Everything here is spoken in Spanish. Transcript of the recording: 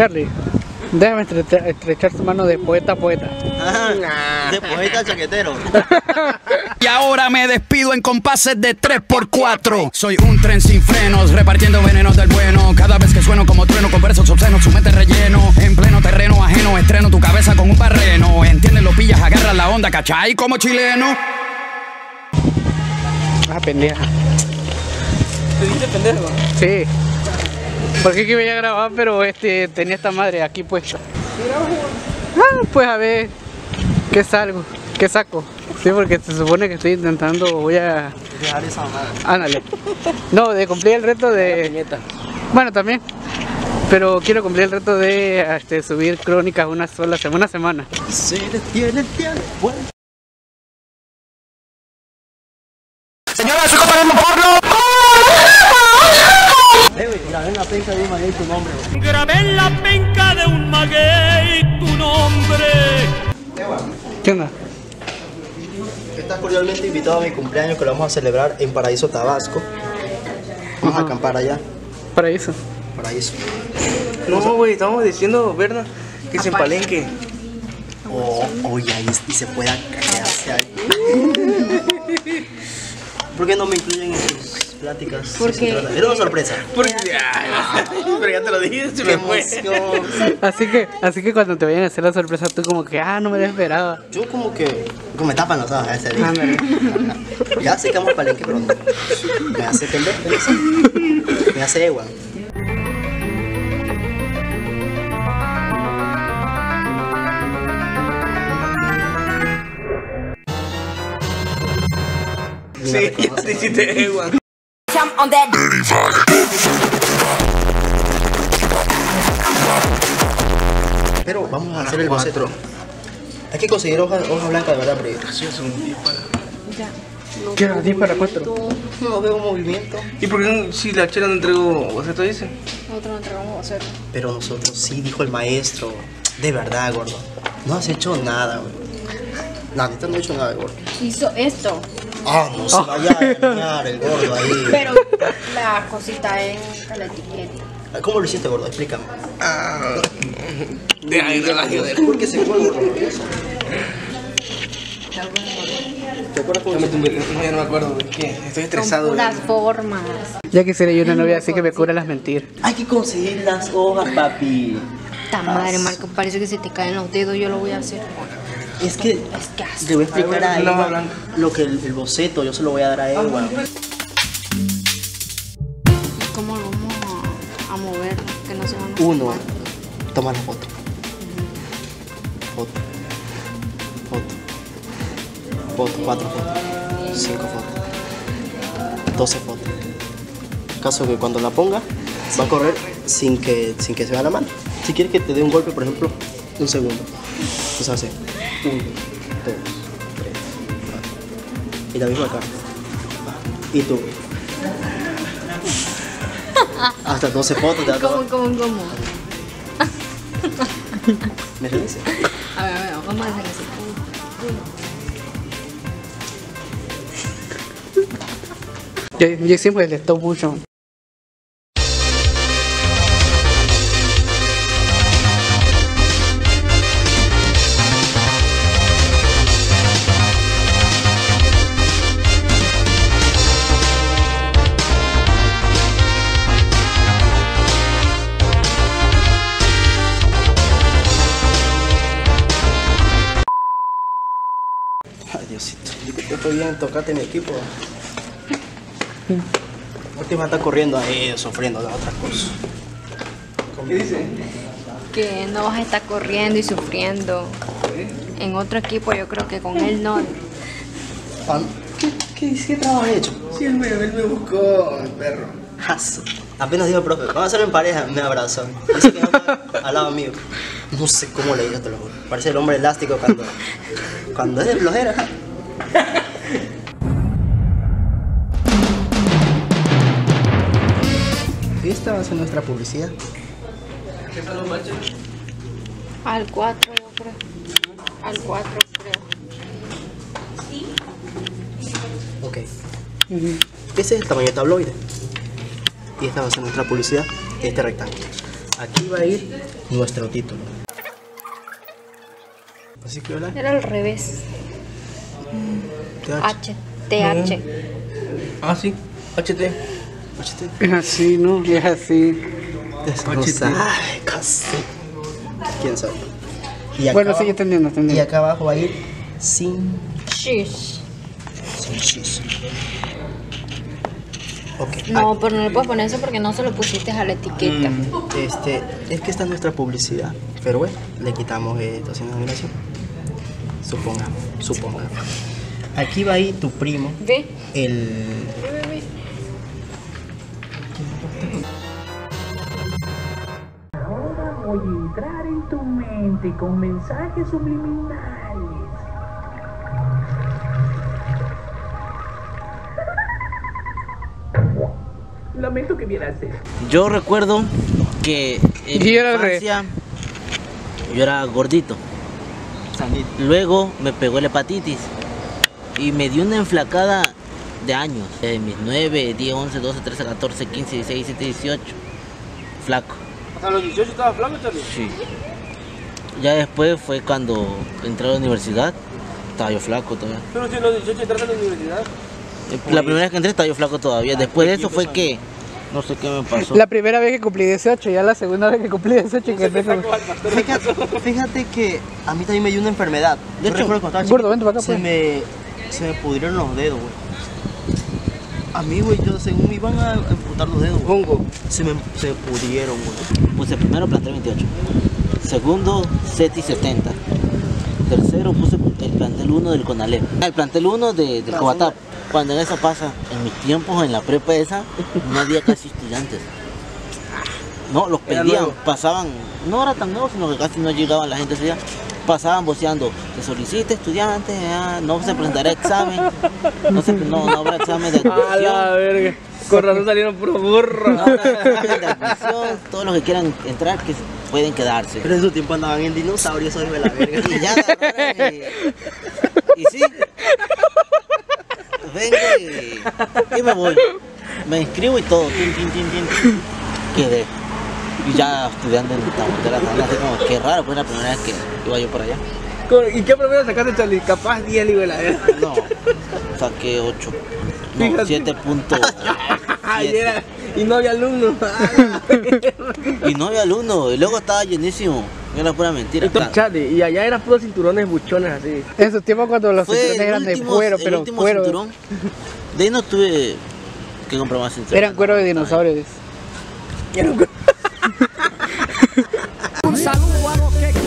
Charlie, déjame estrecha- estrechar su mano de poeta a poeta. Ah, de poeta chaquetero. Y ahora me despido en compases de 3x4. Soy un tren sin frenos, repartiendo venenos del bueno. Cada vez que sueno como trueno con versos obscenos, su mente relleno. En pleno terreno ajeno, estreno tu cabeza con un barreno. Entiendes, lo pillas, agarras la onda, ¿cachai? Como chileno. Ah, pendeja. ¿Te dice pendejo? Sí. Porque que iba a grabar, pero este tenía esta madre aquí puesta. Ah, pues a ver qué salgo, qué saco. Sí, porque se supone que estoy intentando, voy a. Dejar esa madre. Ándale. No, de cumplir el reto de. Bueno, también. Pero quiero cumplir el reto de este, subir crónicas una sola semana, una semana. Se detiene tiempo. Señora, estoy comparando porno. Eh, güey, grabé en la penca de un maguey tu nombre, güey. Grabé en la penca de un maguey tu nombre. ¿Qué onda? Estás cordialmente invitado a mi cumpleaños que lo vamos a celebrar en Paraíso, Tabasco. Vamos a acampar allá. Paraíso. Paraíso. No, güey, estamos diciendo, ¿verdad? Que se empalenque. Oh, oye, ahí y se pueda quedarse ahí. ¿Por qué no me incluyen en sus pláticas? Porque- Era una sorpresa. Porque, pero ya te lo dije, se me fue. Así que, así que cuando te vayan a hacer la sorpresa, tú como que, ah, no me lo esperaba. Yo como que, como me tapan los ojos a ese día. Ya sé que vamos para palenque, pero no. me hace pendejo. Me hace igual. Sí, ya te hiciste igual. Jump on that Pero vamos a hacer el boceto. Hay que conseguir hoja, hoja blanca de verdad, pero ¿Qué era? ¿10 para 4? no veo movimiento. ¿Y por qué no- si la chela no entregó boceto dice? Nosotros no entregamos boceto. Pero nosotros sí, dijo el maestro. De verdad, gordo. No has hecho nada, güey. La neta no he hecho nada, gordo. Hizo esto, Ah, no se vaya a engañar el gordo ahí. pero la cosita en la etiqueta. ¿Cómo lo hiciste, gordo? Explícame. De ahí no la joder. ¿Por qué se fue, gordo? Eso. ¿Te acuerdas cómo se No, ya no me acuerdo de qué. Estoy estresado. puras formas. Ya quisiera yo una novia así que me cubra las mentiras. Hay que conseguir las hojas, papi. Ta madre, Marco, parece que se te caen los dedos, yo lo voy a hacer. Es que, es le voy a explicar a, ver, lo que el, boceto, yo se lo voy a dar a Ewa. ¿Cómo lo vamos a, mover? Uno, toma la foto. Foto. Foto. Foto, cuatro fotos. Cinco fotos. Doce fotos. Caso que cuando la ponga, va a correr sin que, sin que se vea la mano. Si quieres que te dé un golpe, por ejemplo, un segundo. Pues así. 1, 2, 3, 4. Y la misma acá. Y tú. Hasta 12 fotos te ¿Cómo, cómo, cómo? ¿Me revisas? A ver, a ver, vamos a hacer así. Yo, yo siempre le stop motion. Estoy bien, tocate mi equipo. Última está corriendo ahí, sufriendo de otras cosas. ¿Qué dice? Que no vas a estar corriendo y sufriendo. En otro equipo yo creo que con él no. Pan, ¿Qué, qué, qué trabajo has hecho? Sí, él me, él me buscó, el perro. Jazo. Apenas dijo, profe, vamos a hacerlo en pareja, me abrazó. Dice que no está al lado mío. No sé cómo le hizo, te lo juro. Parece el hombre elástico cuando, cuando es de flojera. ¿Y esta va a ser nuestra publicidad? Al 4 yo creo. Al 4 creo. Ok. Ese es el tamaño de tabloide. Y esta va a ser nuestra publicidad, este rectángulo. Aquí va a ir nuestro título. Así que hola. Era al revés. TH. H, TH. Ah, sí. HT. Es así, ¿no? Es así. Sabe, casi. ¿Quién sabe? Y acá Bueno, abajo- sí, entendiendo, Y entendiendo. acá abajo va a ir sin, Shish. sin cheese. Ok. No, pero no le puedes poner eso porque no se lo pusiste a la etiqueta. Mm, este, es que está nuestra publicidad. Pero bueno, le quitamos esta denominación. Supongamos, supongamos. Aquí va a ir tu primo, ¿Ve? el. Voy a entrar en tu mente con mensajes subliminales. Lamento que viera hacer. Yo recuerdo que en Y mi era infancia yo era gordito. Sanito. Luego me pegó la hepatitis y me dio una enflacada de años. De mis 9, 10, 11, 12, 13, 14, 15, 16, 17, 18. Flaco. ¿Hasta los 18 estaba flaco, Charlie? Sí. Ya después fue cuando entré a la universidad. Estaba yo flaco todavía. Pero si en los 18 entraste a la universidad. La primera vez que entré estaba yo flaco todavía. Después de eso fue que no sé qué me pasó. La primera vez que cumplí 18, ya la segunda vez que cumplí 18 que. Fíjate, fíjate que a mí también me dio una enfermedad. De Yo hecho, recuerdo cuando estaba gordo, vente para acá, se pues. me, se me pudrieron los dedos, güey. A mí, güey, yo según me iban a amputar los dedos. Hongo. Se me se pudrieron, güey. Puse primero plantel 28. Segundo, SETI 70. Tercero puse el plantel 1 del CONALEP. El plantel 1 de, del Cobatap. Cuando en eso pasa, en mis tiempos en la prepa esa, no había casi estudiantes. No, los nuevo. pasaban, no era tan nuevo, sino que casi no llegaban la gente día. Pasaban voceando, se solicita estudiante, ah, no se presentará examen, no, se, no, no habrá examen de A la admisión. verga. Con razón salieron puro burro. No habrá examen de admisión, todos los que quieran entrar que pueden quedarse. Pero en su tiempo andaban en dinosaurios, soy de la verga. Y ya y, y sí. Vengo y, y me voy. Me inscribo y todo. Tin, tin, tin, tin. Quedé. Y ya estudiando en la de la tabla, así como que raro, pues la primera vez que iba yo por allá. ¿Y qué promedio sacaste, Charlie? Capaz 10, digo, la verga. No, saqué 8. No, Fíjate. 7 puntos. Ay, era- Y no había alumnos. Y no había alumno, y luego estaba llenísimo. Era pura mentira. Entonces, Charlie, y allá eran puros cinturones buchones así. En su tiempo cuando los Fue cinturones eran de cuero, el pero último cuero. cinturón. De ahí no tuve que comprar más cinturones. Eran cuero de dinosaurios. A los que